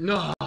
No.